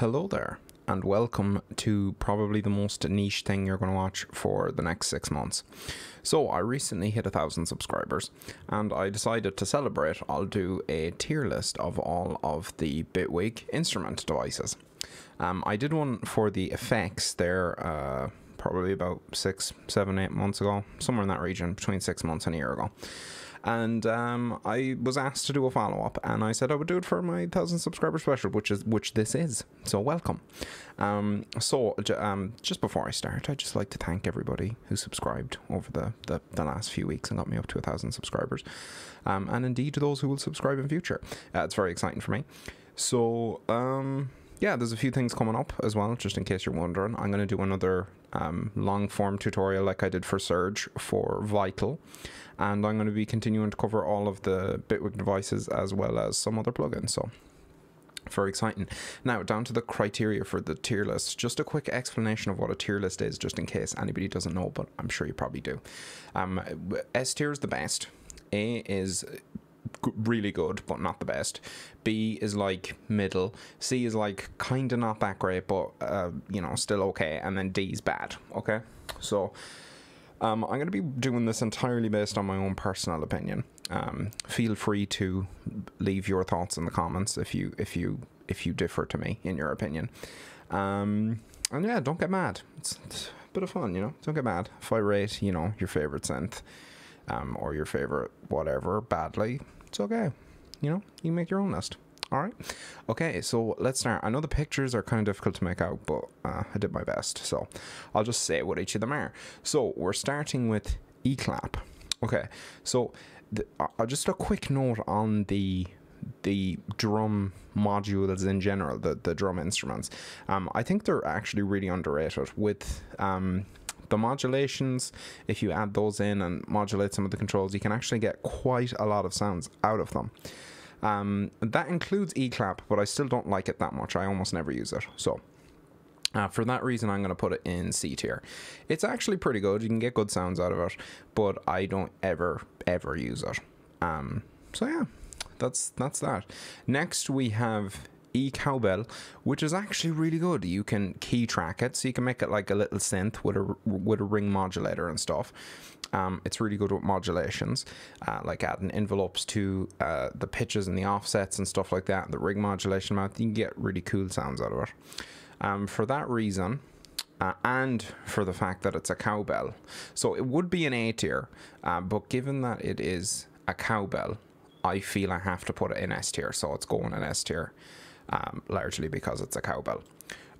Hello there, and welcome to probably the most niche thing you're going to watch for the next six months. So, I recently hit a thousand subscribers, and I decided to celebrate. I'll do a tier list of all of the Bitwig instrument devices. Um, I did one for the effects there, uh, probably about six, seven, eight months ago, somewhere in that region, between six months and a year ago and um, I was asked to do a follow up, and I said I would do it for my thousand subscriber special, which is which this is. So welcome. Um, so um, just before I start, I'd just like to thank everybody who subscribed over the, the, the last few weeks and got me up to a thousand subscribers, um, and indeed to those who will subscribe in future. Uh, it's very exciting for me. So um, yeah, there's a few things coming up as well, just in case you're wondering. I'm going to do another um, long form tutorial like I did for Surge for Vital and I'm going to be continuing to cover all of the Bitwig devices as well as some other plugins. So very exciting. Now, down to the criteria for the tier list. Just a quick explanation of what a tier list is, just in case anybody doesn't know, but I'm sure you probably do. Um, S tier is the best. A is really good, but not the best. B is like middle. C is like kind of not that great, but uh, you know, still okay. And then D is bad. Okay, so um, I'm going to be doing this entirely based on my own personal opinion. Um, feel free to leave your thoughts in the comments if you if you if you differ to me in your opinion. Um, and yeah, don't get mad. It's, it's, a bit of fun, you know. Don't get mad if I rate, you know, your favorite synth um, or your favorite whatever badly. It's okay. You know, you make your own list. All right. Okay, so let's start. I know the pictures are kind of difficult to make out, but uh, I did my best. So I'll just say what each of them are. So we're starting with E-clap. Okay, so the, uh, just a quick note on the the drum modules in general, the, the drum instruments. Um, I think they're actually really underrated with um, the modulations. If you add those in and modulate some of the controls, you can actually get quite a lot of sounds out of them. Um, that includes eClap, but I still don't like it that much. I almost never use it. So uh, for that reason, I'm going to put it in C tier. It's actually pretty good. You can get good sounds out of it, but I don't ever, ever use it. Um, so yeah, that's that's that. Next, we have E cowbell, which is actually really good. You can key track it, so you can make it like a little synth with a with a ring modulator and stuff. Um, it's really good with modulations, uh, like adding envelopes to uh, the pitches and the offsets and stuff like that. The ring modulation mouth, you can get really cool sounds out of it. Um, for that reason, uh, and for the fact that it's a cowbell, so it would be an A tier, uh, but given that it is a cowbell, I feel I have to put it in S tier, so it's going in S tier, um, largely because it's a cowbell.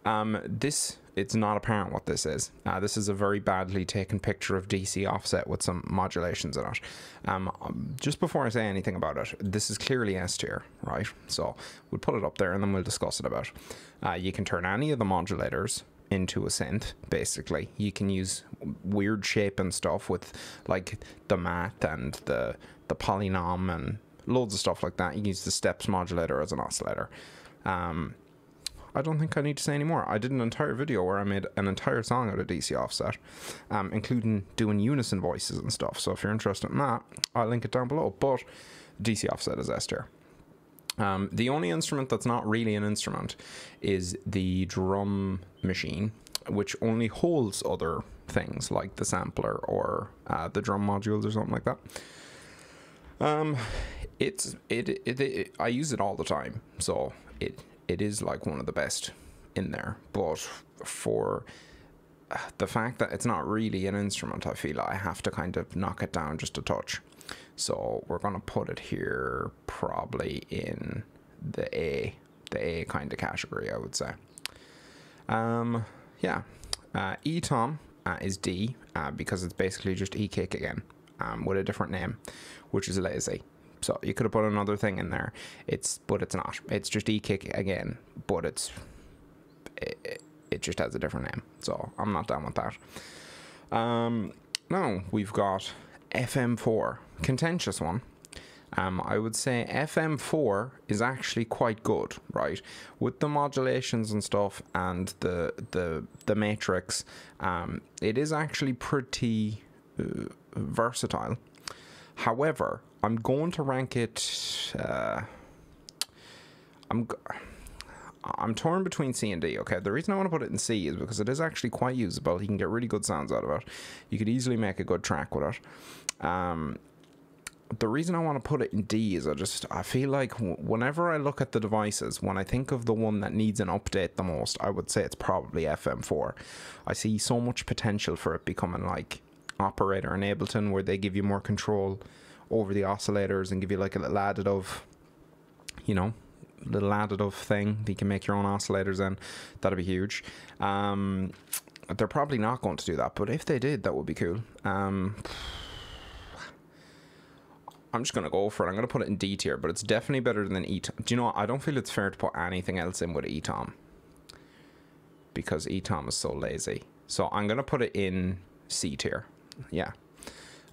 Um, this, it's not apparent what this is. Uh, this is a very badly taken picture of DC offset with some modulations in it. Um, just before I say anything about it, this is clearly S tier, right? So we'll put it up there and then we'll discuss it about. Uh, you can turn any of the modulators into a synth basically you can use weird shape and stuff with like the math and the the polynom and loads of stuff like that you can use the steps modulator as an oscillator um, I don't think I need to say anymore. I did an entire video where I made an entire song out of DC Offset, um, including doing unison voices and stuff. So if you're interested in that, I'll link it down below. But DC Offset is S tier. Um, the only instrument that's not really an instrument is the drum machine, which only holds other things like the sampler or uh, the drum modules or something like that. Um, it's it, it, it I use it all the time, so it it is like one of the best in there. But for the fact that it's not really an instrument, I feel I have to kind of knock it down just a touch. So we're gonna put it here probably in the A, the A kind of category, I would say. Um, yeah, uh, E tom uh, is D uh, because it's basically just E kick again um, with a different name, which is lazy. So you could have put another thing in there. It's but it's not. It's just e-kick again, but it's it, it just has a different name. So I'm not down with that. Um, now we've got FM4, contentious one. Um, I would say FM4 is actually quite good, right? With the modulations and stuff and the the the matrix, um, it is actually pretty uh, versatile. However, I'm going to rank it. Uh, I'm. I'm torn between C and D. Okay, the reason I want to put it in C is because it is actually quite usable. You can get really good sounds out of it. You could easily make a good track with it. Um, the reason I want to put it in D is I just I feel like whenever I look at the devices, when I think of the one that needs an update the most, I would say it's probably FM4. I see so much potential for it becoming like operator in Ableton, where they give you more control over the oscillators and give you like a little additive, you know, little additive thing that you can make your own oscillators in. That'd be huge. Um, they're probably not going to do that, but if they did, that would be cool. Um, I'm just gonna go for it. I'm gonna put it in D tier, but it's definitely better than ETOM. Do you know? What? I don't feel it's fair to put anything else in with ETOM because ETOM is so lazy. So I'm gonna put it in C tier. Yeah.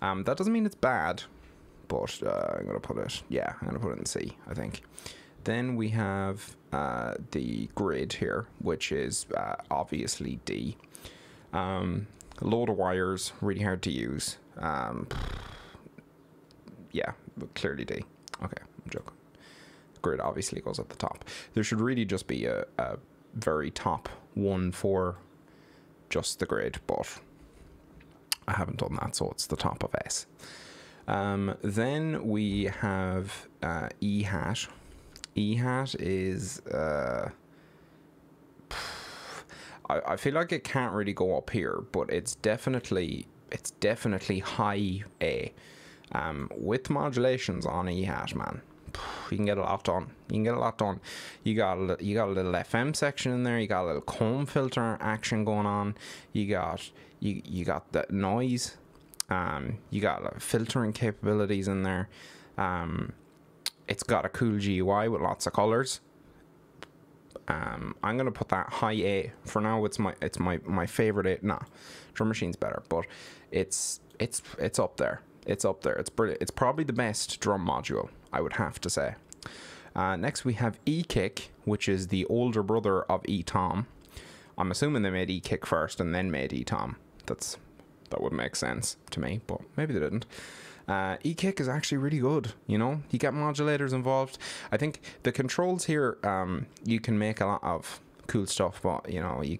Um, that doesn't mean it's bad, but uh, I'm gonna put it. Yeah, I'm gonna put it in C. I think. Then we have uh, the grid here, which is uh, obviously D. Um, a load of wires, really hard to use. Um, yeah, clearly D. Okay, I'm joking. Grid obviously goes at the top. There should really just be a, a very top one for just the grid, but I haven't done that, so it's the top of S. Um, then we have uh, E hat. E hat is. Uh, I, I feel like it can't really go up here, but it's definitely it's definitely high A. Um, with modulations on E hat, man, you can get a lot done. You can get a lot done. You got a, you got a little FM section in there. You got a little comb filter action going on. You got you you got the noise. Um, you got like, filtering capabilities in there. Um, it's got a cool GUI with lots of colors. Um, I'm gonna put that high A for now. It's my it's my my favorite A. Nah, drum machine's better, but it's it's it's up there. It's up there. It's brilliant. It's probably the best drum module, I would have to say. Uh, next, we have E-Kick, which is the older brother of E-Tom. I'm assuming they made E-Kick first and then made E-Tom. That's that would make sense to me, but maybe they didn't. Uh, E-Kick is actually really good. You know, you get modulators involved. I think the controls here, um, you can make a lot of cool stuff, but you know, you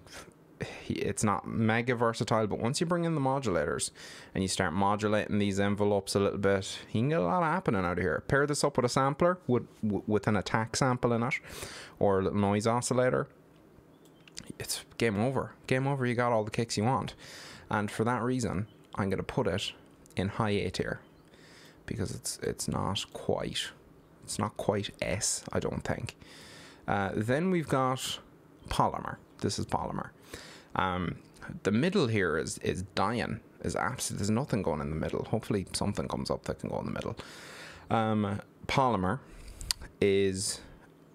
it's not mega versatile, but once you bring in the modulators and you start modulating these envelopes a little bit, you can get a lot happening out of here. Pair this up with a sampler with with an attack sample in it, or a little noise oscillator. It's game over. Game over. You got all the kicks you want, and for that reason, I'm gonna put it in high A tier because it's it's not quite it's not quite S. I don't think. Uh, then we've got polymer. This is polymer. Um, the middle here is is dying. Is absolutely there's nothing going in the middle. Hopefully something comes up that can go in the middle. Um, polymer is,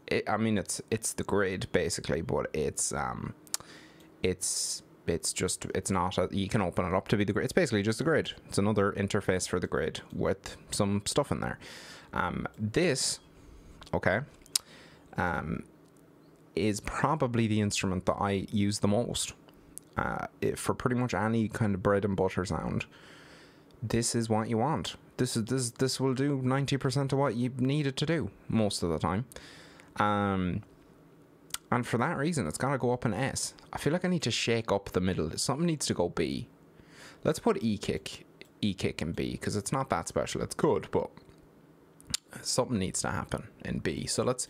it, I mean it's it's the grid basically, but it's um, it's it's just it's not a, you can open it up to be the grid. It's basically just a grid. It's another interface for the grid with some stuff in there. Um, this, okay, um, is probably the instrument that I use the most uh, for pretty much any kind of bread and butter sound, this is what you want. This is this this will do ninety percent of what you need it to do most of the time. Um, and for that reason, it's gotta go up an S. I feel like I need to shake up the middle. Something needs to go B. Let's put E kick, E kick in B because it's not that special. It's good, but something needs to happen in B. So let's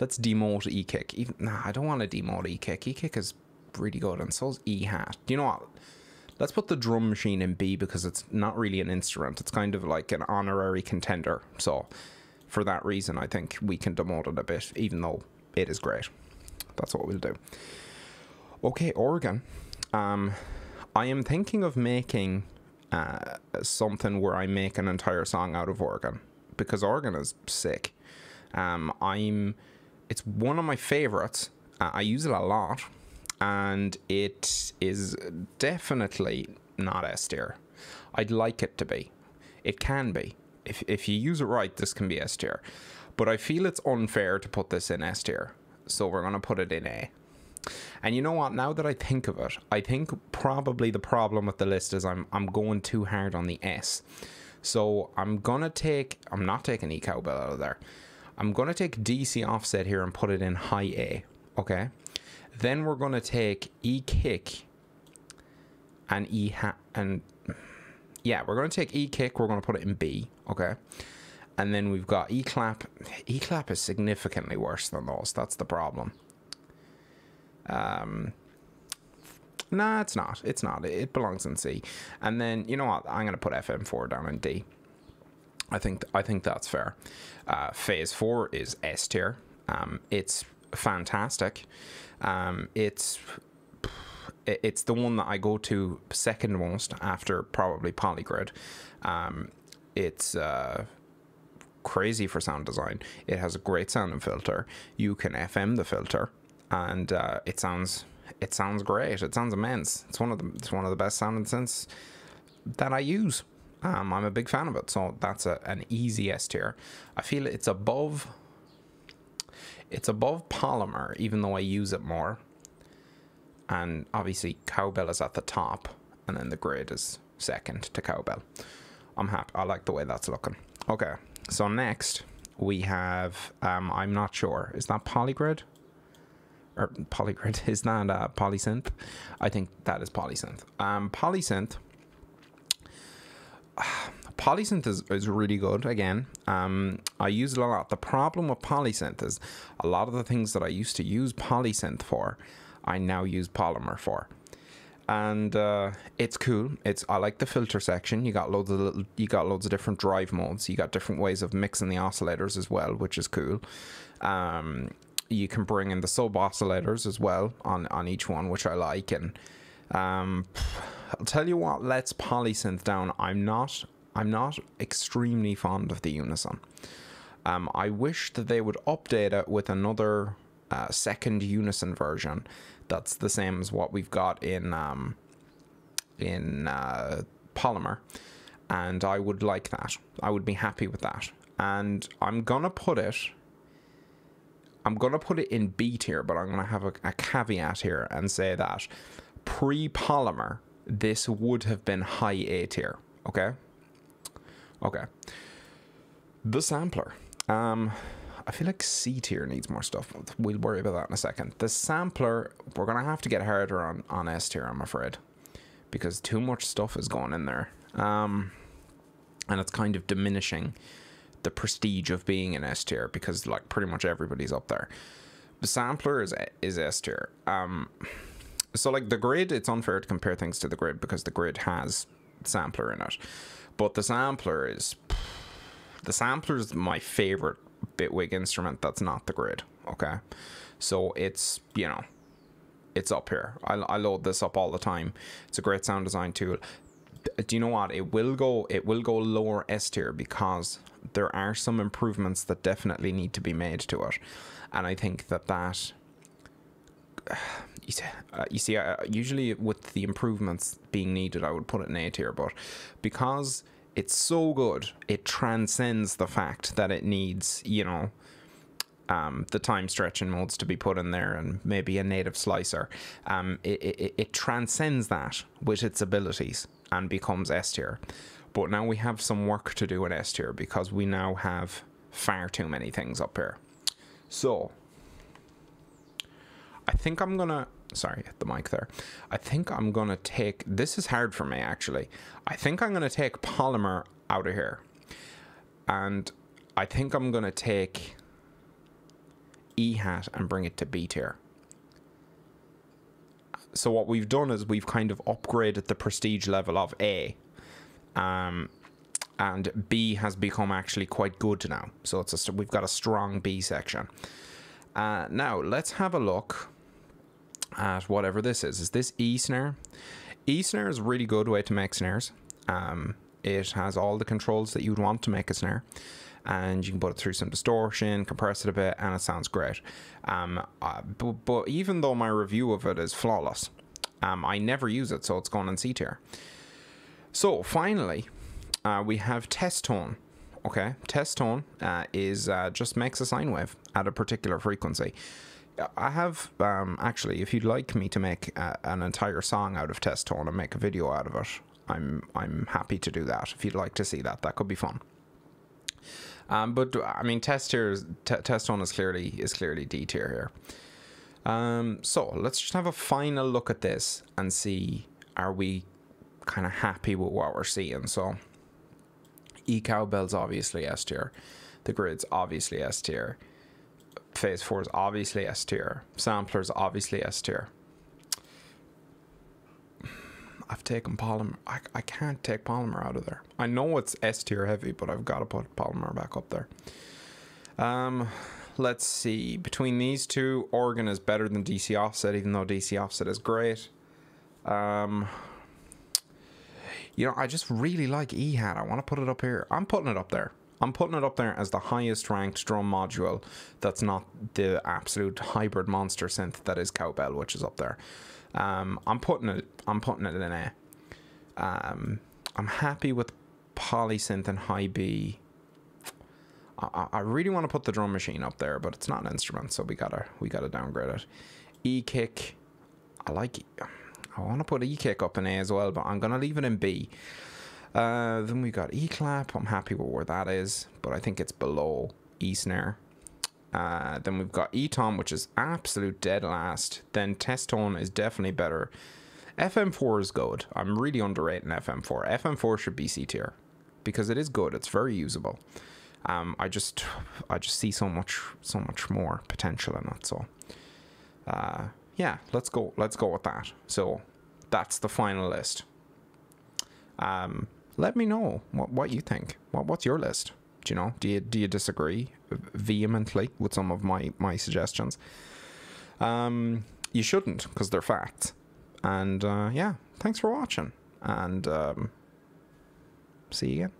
let's demote E kick. Even nah, I don't want to demote E kick. E kick is really good, and so's E hat. Do you know what? Let's put the drum machine in B because it's not really an instrument. It's kind of like an honorary contender. So, for that reason, I think we can demote it a bit, even though it is great. That's what we'll do. Okay, organ. Um, I am thinking of making uh, something where I make an entire song out of organ because organ is sick. Um, I'm. It's one of my favorites. Uh, I use it a lot and it is definitely not S tier. I'd like it to be. It can be. If, if you use it right, this can be S tier. But I feel it's unfair to put this in S tier. So we're going to put it in A. And you know what? Now that I think of it, I think probably the problem with the list is I'm I'm going too hard on the S. So I'm gonna take I'm not taking E cowbell out of there. I'm gonna take DC offset here and put it in high A. Okay. Then we're going to take E kick and E hat and yeah, we're going to take E kick. We're going to put it in B. Okay. And then we've got E clap. E clap is significantly worse than those. That's the problem. Um, nah, it's not. It's not. It belongs in C. And then you know what? I'm going to put FM4 down in D. I think I think that's fair. Uh, phase four is S tier. Um, it's fantastic. Um, it's it's the one that I go to second most after probably Polygrid. Um, it's uh, crazy for sound design. It has a great sounding filter. You can FM the filter, and uh, it sounds it sounds great. It sounds immense. It's one of the it's one of the best sounding synths that I use. Um, I'm a big fan of it, so that's a, an easy S tier. I feel it's above. It's above Polymer, even though I use it more. And obviously, Cowbell is at the top, and then the grid is second to Cowbell. I'm happy. I like the way that's looking. Okay, so next we have. Um, I'm not sure. Is that Polygrid? Or Polygrid? Is that uh, Polysynth? I think that is Polysynth. Um, Polysynth Polysynth is, is really good again. Um, I use it a lot. The problem with Polysynth is a lot of the things that I used to use Polysynth for, I now use Polymer for. And uh, it's cool. It's I like the filter section. You got loads of little, you got loads of different drive modes. You got different ways of mixing the oscillators as well, which is cool. Um, you can bring in the sub oscillators as well on on each one, which I like. And um, I'll tell you what lets polysynth down. I'm not I'm not extremely fond of the unison. Um, I wish that they would update it with another uh, second unison version that's the same as what we've got in um, in uh, Polymer, and I would like that. I would be happy with that. And I'm gonna put it. I'm gonna put it in B tier, but I'm gonna have a, a caveat here and say that pre-Polymer, this would have been high A tier. Okay. Okay. The sampler. Um, I feel like C tier needs more stuff. We'll worry about that in a second. The sampler, we're gonna have to get harder on on S tier, I'm afraid, because too much stuff is going in there. Um, and it's kind of diminishing the prestige of being in S tier because like pretty much everybody's up there. The sampler is is S tier. Um, so like the grid, it's unfair to compare things to the grid because the grid has sampler in it. But the sampler is the sampler is my favorite Bitwig instrument that's not the grid. Okay, so it's you know it's up here. I, I load this up all the time. It's a great sound design tool. Do you know what? It will go. It will go lower S tier because there are some improvements that definitely need to be made to it, and I think that that uh, you see, uh, usually with the improvements being needed, I would put it in A tier, but because it's so good, it transcends the fact that it needs, you know, um, the time stretching modes to be put in there and maybe a native slicer. Um, it, it, it transcends that with its abilities and becomes S tier. But now we have some work to do in S tier because we now have far too many things up here. So, think I'm gonna sorry, hit the mic there. I think I'm to take, this is hard for me actually. I think I'm to take polymer out of here. And I think I'm to take E hat and bring it to B tier. So what we've done is we've kind of upgraded the prestige level of A. Um, and B has become actually quite good now. So it's a, we've got a strong B section. Uh, now let's have a look at whatever this is. Is this E snare? E snare is a really good way to make snares. Um, it has all the controls that you'd want to make a snare. And you can put it through some distortion, compress it a bit, and it sounds great. Um, uh, but, but, even though my review of it is flawless, um, I never use it, so it's gone in C tier. So finally, uh, we have test tone. Okay, test tone uh, is uh, just makes a sine wave at a particular frequency. I have um, actually. If you'd like me to make uh, an entire song out of test tone and make a video out of it, I'm I'm happy to do that. If you'd like to see that, that could be fun. Um, but I mean, test here, is, test tone is clearly is clearly D tier here. Um, so let's just have a final look at this and see are we kind of happy with what we're seeing. So E cowbell's obviously S tier, the grid's obviously S tier, phase four is obviously S tier, sampler's obviously S tier. I've taken polymer. I, I can't take polymer out of there. I know it's S tier heavy, but I've got to put polymer back up there. Um, let's see. Between these two, Organ is better than DC Offset, even though DC Offset is great. Um, you know, I just really like EHAT. I want to put it up here. I'm putting it up there. I'm putting it up there as the highest ranked drum module that's not the absolute hybrid monster synth that is Cowbell, which is up there. Um, I'm putting it. I'm putting it in A. Um, I'm happy with Polysynth and High B. I, I really want to put the drum machine up there, but it's not an instrument, so we gotta we gotta downgrade it. E kick, I like. I want to put E kick up in A as well, but I'm gonna leave it in B. Uh, then we got E clap. I'm happy with where that is, but I think it's below E snare. Uh, then we've got E tom, which is absolute dead last. Then test tone is definitely better. FM4 is good. I'm really underrating FM4. FM4 should be C tier because it is good. It's very usable. Um, I just, I just see so much, so much more potential in it. So, uh, yeah, let's go. Let's go with that. So, that's the final list. Um, let me know what, what you think. What, what's your list? Do you know? Do you do you disagree vehemently with some of my my suggestions? Um, you shouldn't because they're facts. And uh, yeah, thanks for watching, and um, see you again.